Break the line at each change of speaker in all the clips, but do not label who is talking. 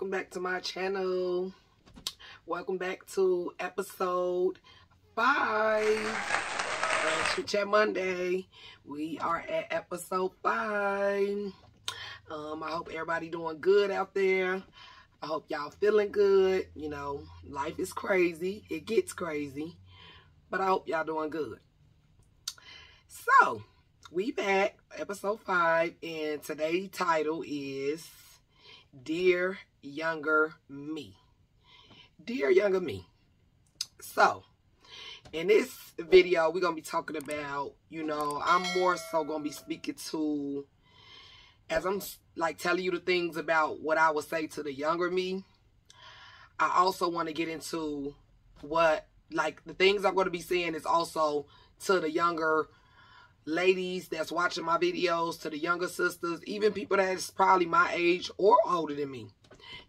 welcome back to my channel. Welcome back to episode five Chit Chat Monday. We are at episode five. Um, I hope everybody doing good out there. I hope y'all feeling good. You know, life is crazy. It gets crazy. But I hope y'all doing good. So, we back, episode five, and today's title is Dear Younger Me. Dear Younger Me. So, in this video, we're going to be talking about, you know, I'm more so going to be speaking to, as I'm like telling you the things about what I would say to the younger me, I also want to get into what, like, the things I'm going to be saying is also to the younger ladies that's watching my videos, to the younger sisters, even people that's probably my age or older than me.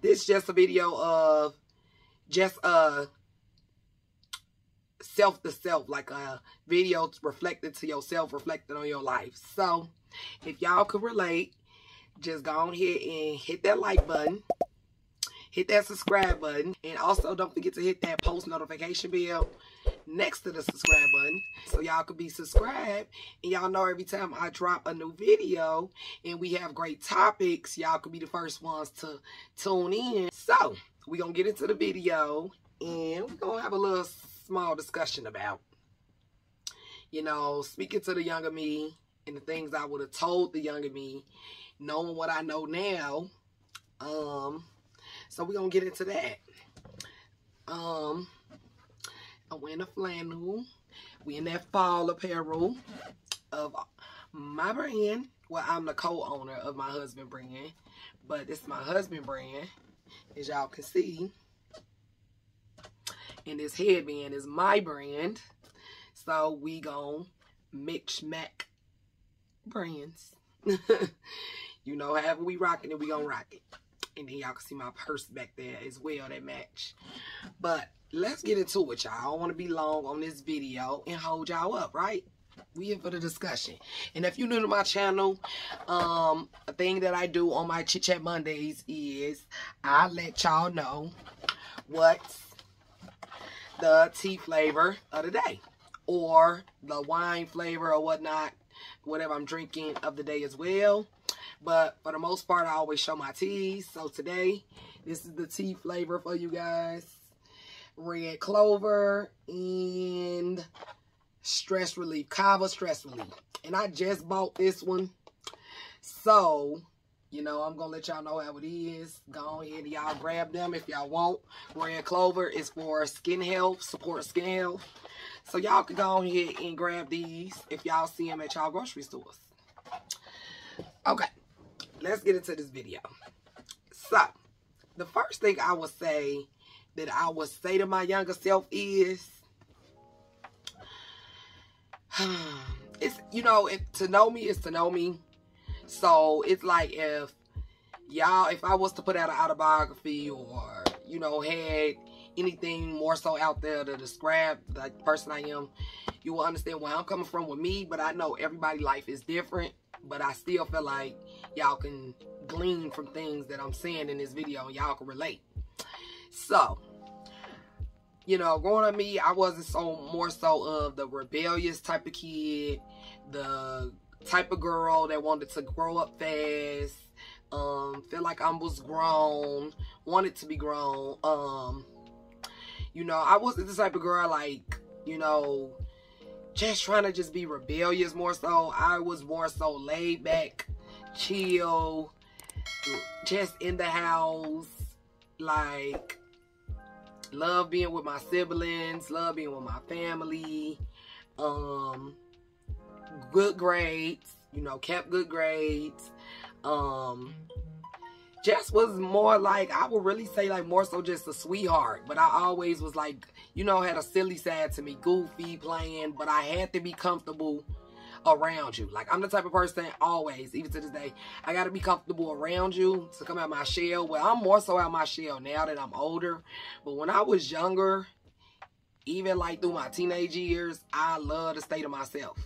This is just a video of just a self to self, like a video reflected to yourself, reflected on your life. So, if y'all could relate, just go on here and hit that like button hit that subscribe button and also don't forget to hit that post notification bell next to the subscribe button so y'all could be subscribed and y'all know every time I drop a new video and we have great topics y'all could be the first ones to tune in so we gonna get into the video and we're gonna have a little small discussion about you know speaking to the younger me and the things I would have told the younger me knowing what I know now um so we're going to get into that. Um, I'm wearing a flannel. We in that fall apparel of my brand. Well, I'm the co-owner of my husband brand. But it's my husband brand, as y'all can see. And this headband is my brand. So we gon' mix mac brands. you know, however we rocking it, we gonna rock it. And then y'all can see my purse back there as well that match. But let's get into it, y'all. I don't want to be long on this video and hold y'all up, right? We here for the discussion. And if you're new to my channel, um, a thing that I do on my Chit Chat Mondays is I let y'all know what's the tea flavor of the day. Or the wine flavor or whatnot, whatever I'm drinking of the day as well. But for the most part, I always show my teas. So today, this is the tea flavor for you guys. Red clover and stress relief. Kava stress relief. And I just bought this one. So, you know, I'm going to let y'all know how it is. Go ahead and y'all grab them if y'all want. Red clover is for skin health, support skin health. So y'all can go ahead and grab these if y'all see them at y'all grocery stores. Okay let's get into this video. So, the first thing I would say that I would say to my younger self is, it's, you know, to know me is to know me. So, it's like if y'all, if I was to put out an autobiography or, you know, had anything more so out there to describe the person I am, you will understand where I'm coming from with me. But I know everybody' life is different. But I still feel like y'all can glean from things that I'm saying in this video and y'all can relate. So, you know, growing up me, I wasn't so more so of the rebellious type of kid, the type of girl that wanted to grow up fast, um, feel like I was grown, wanted to be grown. Um, you know, I wasn't the type of girl like, you know, just trying to just be rebellious more so. I was more so laid back, chill, just in the house, like love being with my siblings, love being with my family, um, good grades, you know, kept good grades, um, just was more like, I would really say like more so just a sweetheart. But I always was like, you know, had a silly side to me, goofy, playing. But I had to be comfortable around you. Like I'm the type of person always, even to this day, I got to be comfortable around you to come out my shell. Well, I'm more so out my shell now that I'm older. But when I was younger, even like through my teenage years, I love to stay to myself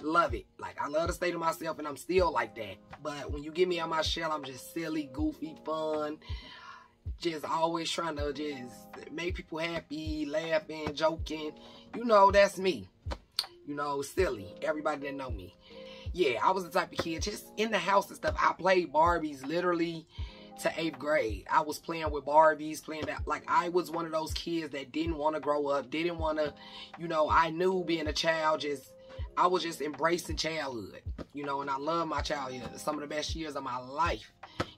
love it. Like, I love to stay to myself, and I'm still like that. But when you get me on my shell, I'm just silly, goofy, fun. just always trying to just make people happy, laughing, joking. You know, that's me. You know, silly. Everybody that know me. Yeah, I was the type of kid just in the house and stuff. I played Barbies literally to eighth grade. I was playing with Barbies, playing that. Like, I was one of those kids that didn't want to grow up, didn't want to, you know, I knew being a child just, I was just embracing childhood, you know, and I love my childhood. Some of the best years of my life.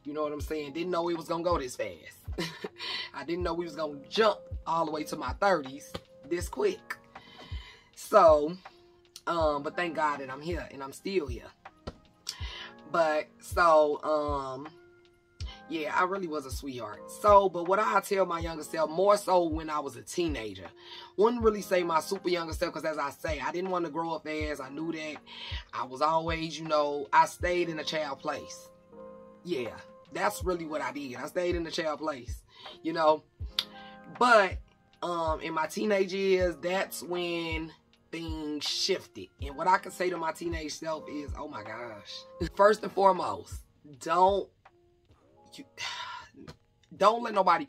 You know what I'm saying? Didn't know it was going to go this fast. I didn't know we was going to jump all the way to my 30s this quick. So, um, but thank God that I'm here and I'm still here. But, so, um, yeah, I really was a sweetheart. So, but what I tell my younger self, more so when I was a teenager, wouldn't really say my super younger self, because as I say, I didn't want to grow up as I knew that. I was always, you know, I stayed in a child place. Yeah, that's really what I did. I stayed in the child place, you know. But um, in my teenage years, that's when things shifted. And what I can say to my teenage self is, oh my gosh. First and foremost, don't you don't let nobody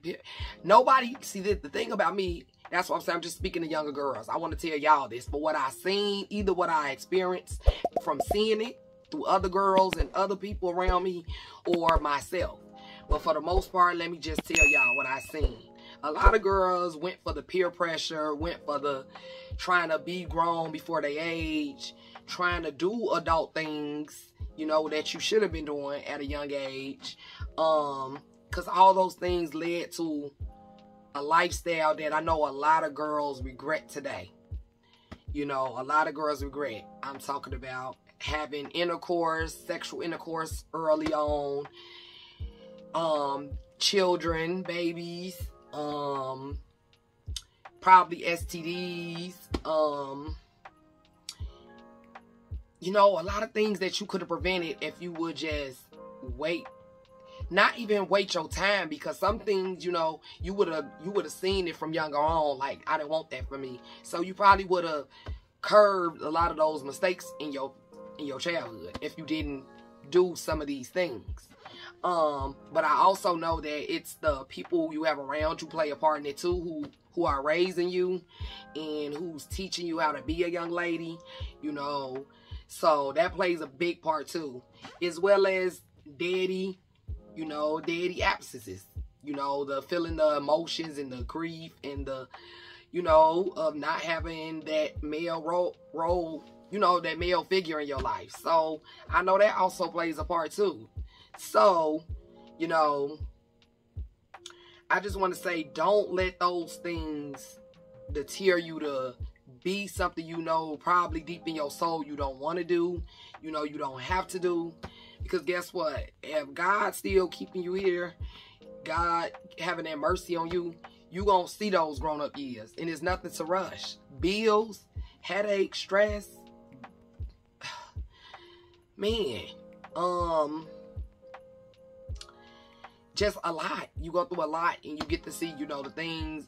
nobody see the, the thing about me that's what I'm saying. I'm just speaking to younger girls. I want to tell y'all this. But what I seen, either what I experienced from seeing it through other girls and other people around me or myself. But for the most part, let me just tell y'all what I seen. A lot of girls went for the peer pressure, went for the trying to be grown before they age, trying to do adult things, you know, that you should have been doing at a young age. Um, cause all those things led to a lifestyle that I know a lot of girls regret today. You know, a lot of girls regret. I'm talking about having intercourse, sexual intercourse early on, um, children, babies, um, probably STDs, um, you know, a lot of things that you could have prevented if you would just wait. Not even wait your time because some things you know you would have you would have seen it from younger on like i didn't want that for me. So you probably would have curbed a lot of those mistakes in your in your childhood if you didn't do some of these things. Um but i also know that it's the people you have around you play a part in it too who who are raising you and who's teaching you how to be a young lady you know so that plays a big part too as well as daddy you know, daddy absences, you know, the feeling the emotions and the grief and the, you know, of not having that male role, role, you know, that male figure in your life. So I know that also plays a part too. So, you know, I just want to say don't let those things deter you to be something you know probably deep in your soul you don't want to do, you know, you don't have to do. Because guess what? If God's still keeping you here, God having that mercy on you, you to see those grown up years. And it's nothing to rush. Bills, headache, stress. Man, um, just a lot. You go through a lot and you get to see, you know, the things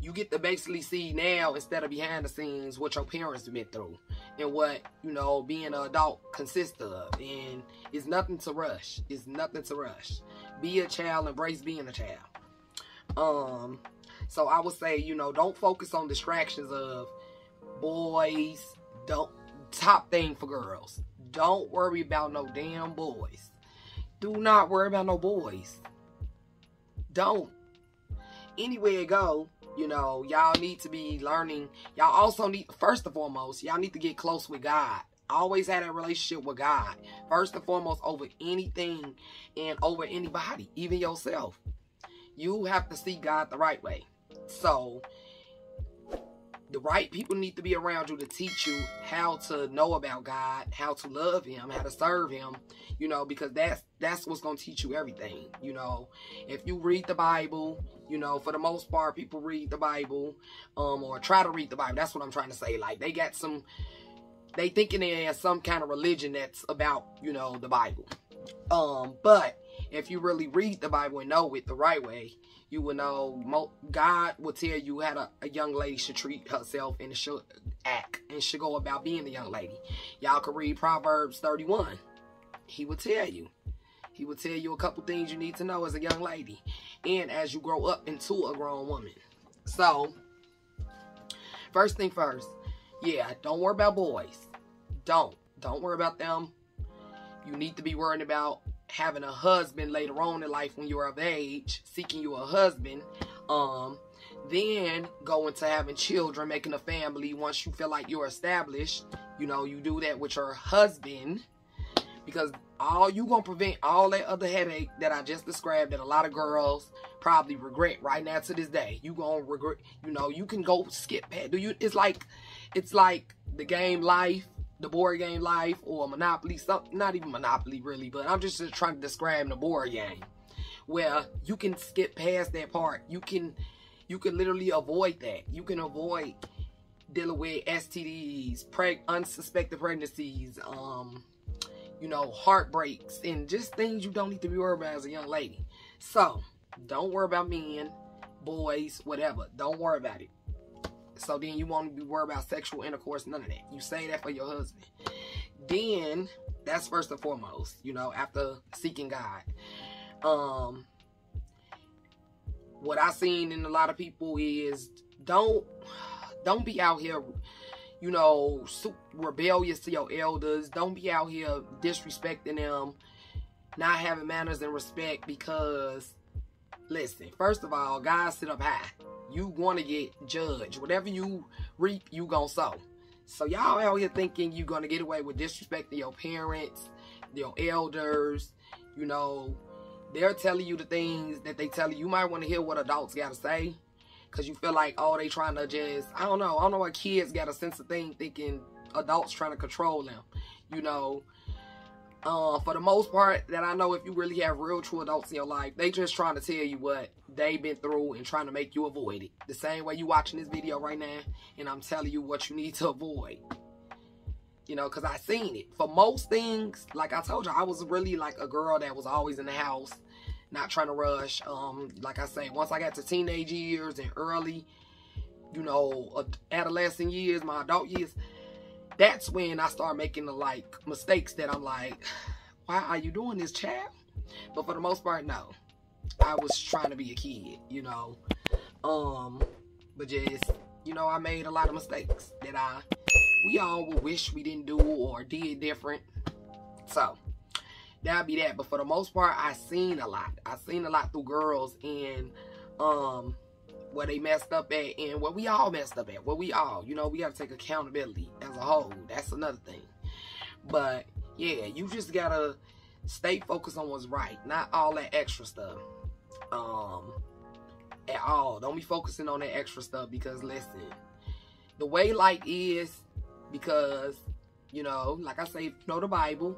you get to basically see now instead of behind the scenes what your parents went through and what you know being an adult consists of. And it's nothing to rush. It's nothing to rush. Be a child embrace being a child. Um so i would say you know don't focus on distractions of boys. Don't top thing for girls. Don't worry about no damn boys. Do not worry about no boys. Don't. Anywhere you go you know, y'all need to be learning. Y'all also need, first and foremost, y'all need to get close with God. Always had a relationship with God. First and foremost, over anything and over anybody, even yourself. You have to see God the right way. So, the right people need to be around you to teach you how to know about God, how to love him, how to serve him, you know, because that's that's what's going to teach you everything, you know. If you read the Bible, you know, for the most part people read the Bible um or try to read the Bible. That's what I'm trying to say. Like they got some they thinking they have some kind of religion that's about, you know, the Bible. Um but if you really read the Bible and know it the right way, you will know God will tell you how to, a young lady should treat herself and should act and should go about being a young lady. Y'all can read Proverbs 31. He will tell you. He will tell you a couple things you need to know as a young lady and as you grow up into a grown woman. So, first thing first, yeah, don't worry about boys. Don't. Don't worry about them. You need to be worrying about having a husband later on in life when you're of age, seeking you a husband. Um, then going to having children, making a family once you feel like you're established. You know, you do that with your husband because all you gonna prevent all that other headache that I just described that a lot of girls probably regret right now to this day. You gonna regret, you know, you can go skip past. Do you? It's like, it's like the game life, the board game life, or Monopoly. Something, not even Monopoly really, but I'm just trying to describe the board game where you can skip past that part. You can, you can literally avoid that. You can avoid dealing with STDs, preg unsuspected pregnancies, um, you know, heartbreaks, and just things you don't need to be worried about as a young lady. So, don't worry about men, boys, whatever. Don't worry about it. So then you won't be worried about sexual intercourse, none of that. You say that for your husband. Then, that's first and foremost, you know, after seeking God. Um, what I seen in a lot of people is don't don't be out here you know, rebellious to your elders. Don't be out here disrespecting them, not having manners and respect because, listen, first of all, God sit up high. You want to get judged. Whatever you reap, you gonna sow. So y'all out here thinking you're gonna get away with disrespecting your parents, your elders, you know, they're telling you the things that they tell you. You might want to hear what adults got to say because you feel like, oh, they trying to just, I don't know. I don't know why kids got a sense of thing thinking adults trying to control them. You know, uh, for the most part that I know if you really have real true adults in your life, they just trying to tell you what they've been through and trying to make you avoid it. The same way you watching this video right now and I'm telling you what you need to avoid. You know, because I seen it. For most things, like I told you, I was really like a girl that was always in the house not trying to rush. Um, like I say, once I got to teenage years and early, you know, adolescent years, my adult years, that's when I start making the like mistakes that I'm like, why are you doing this, child? But for the most part, no. I was trying to be a kid, you know. Um, but just, you know, I made a lot of mistakes that I, we all would wish we didn't do or did different. So, that'll be that. But for the most part, I seen a lot. I seen a lot through girls and um where they messed up at and where we all messed up at. Where we all, you know, we gotta take accountability as a whole. That's another thing. But yeah, you just gotta stay focused on what's right, not all that extra stuff. Um at all. Don't be focusing on that extra stuff because listen, the way life is because you know, like I say, know the Bible,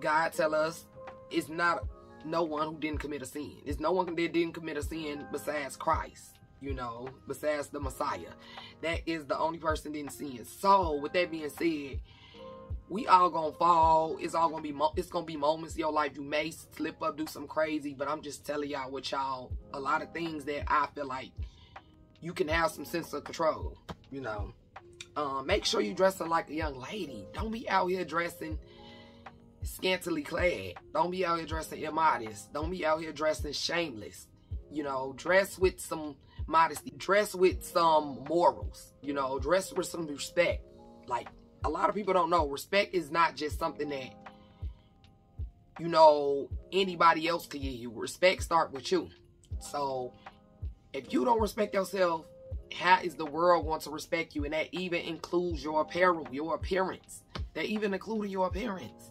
God tell us it's not no one who didn't commit a sin. It's no one that didn't commit a sin besides Christ, you know, besides the Messiah. That is the only person didn't sin. So, with that being said, we all gonna fall. It's all gonna be it's gonna be moments in your life you may slip up, do some crazy. But I'm just telling y'all what y'all a lot of things that I feel like you can have some sense of control. You know, um, make sure you dressing like a young lady. Don't be out here dressing scantily clad. Don't be out here dressing immodest. Don't be out here dressing shameless. You know, dress with some modesty. Dress with some morals. You know, dress with some respect. Like, a lot of people don't know. Respect is not just something that, you know, anybody else can give you. Respect start with you. So, if you don't respect yourself, how is the world going to respect you? And that even includes your apparel, your appearance. That even including your appearance.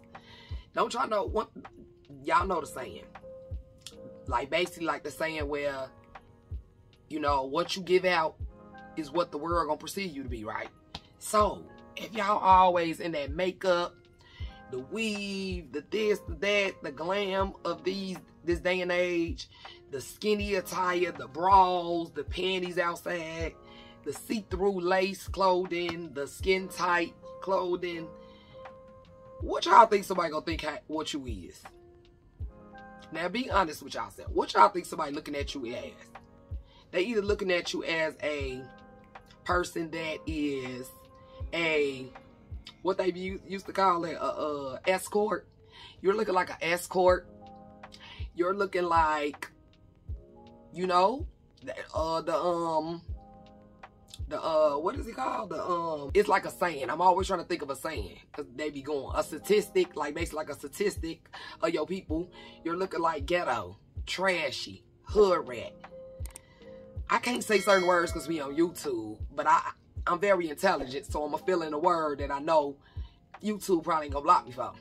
Don't y'all know what y'all know the saying. Like basically like the saying where, you know, what you give out is what the world gonna perceive you to be, right? So if y'all always in that makeup, the weave, the this, the that, the glam of these this day and age, the skinny attire, the bras, the panties outside, the see-through lace clothing, the skin tight clothing, what y'all think somebody gonna think what you is? Now be honest with y'all. What y'all think somebody looking at you as? They either looking at you as a person that is a what they used to call it a, a escort. You're looking like an escort. You're looking like, you know, uh, the, um, the uh what is it called? The um it's like a saying. I'm always trying to think of a saying because they be going a statistic like basically like a statistic of your people. You're looking like ghetto trashy hood rat i can't say certain words because we on youtube but i i'm very intelligent so i'm a fill in a word that i know youtube probably gonna block me for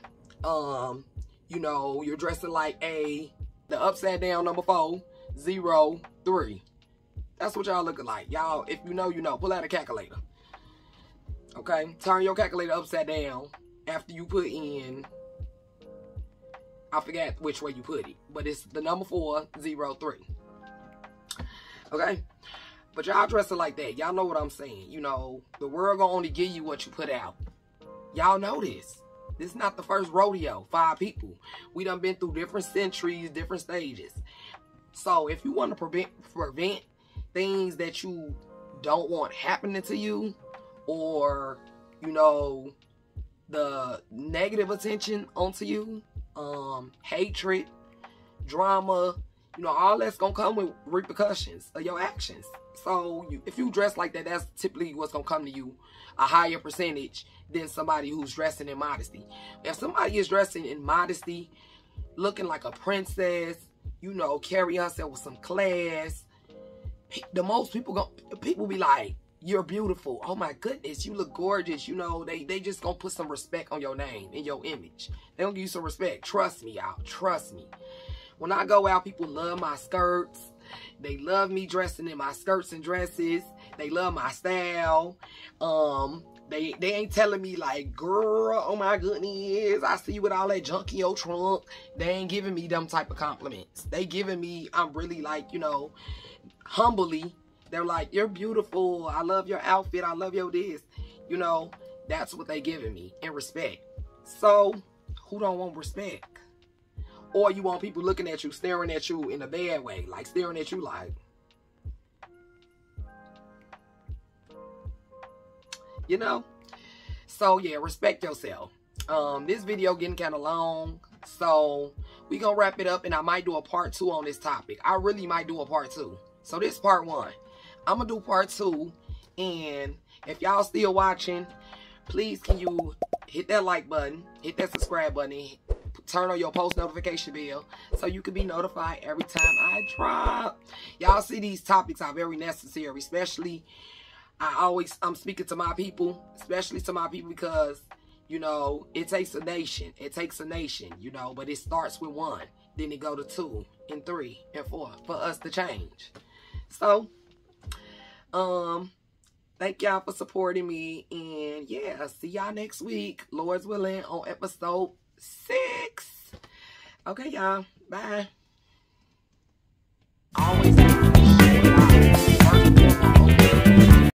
um you know you're dressing like a the upside down number four zero three that's what y'all looking like. Y'all, if you know, you know. Pull out a calculator. Okay? Turn your calculator upside down after you put in, I forgot which way you put it, but it's the number 403. Okay? But y'all dressing like that. Y'all know what I'm saying. You know, the world gonna only give you what you put out. Y'all know this. This is not the first rodeo. Five people. We done been through different centuries, different stages. So if you want to prevent prevent things that you don't want happening to you or you know the negative attention onto you um hatred drama you know all that's gonna come with repercussions of your actions. So you, if you dress like that that's typically what's gonna come to you a higher percentage than somebody who's dressing in modesty. If somebody is dressing in modesty looking like a princess you know carry herself with some class the most people go people be like you're beautiful. Oh my goodness you look gorgeous. You know they they just gonna put some respect on your name and your image. They gonna give you some respect. Trust me y'all. Trust me when i go out people love my skirts they love me dressing in my skirts and dresses they love my style um they they ain't telling me like girl oh my goodness i see you with all that junk in your trunk they ain't giving me them type of compliments they giving me i'm really like you know humbly, they're like, you're beautiful. I love your outfit. I love your this. You know, that's what they giving me in respect. So, who don't want respect? Or you want people looking at you, staring at you in a bad way, like staring at you like, you know? So yeah, respect yourself. Um, this video getting kind of long, so we gonna wrap it up, and I might do a part two on this topic. I really might do a part two. So this part one. I'm to do part two. And if y'all still watching, please can you hit that like button, hit that subscribe button, turn on your post notification bell so you can be notified every time I drop. Y'all see these topics are very necessary, especially I always I'm speaking to my people, especially to my people because you know, it takes a nation. It takes a nation, you know, but it starts with one. Then it go to two and three and four for us to change. So, um, thank y'all for supporting me. And yeah, see y'all next week, Lord's willing, on episode six. Okay, y'all. Bye. Always.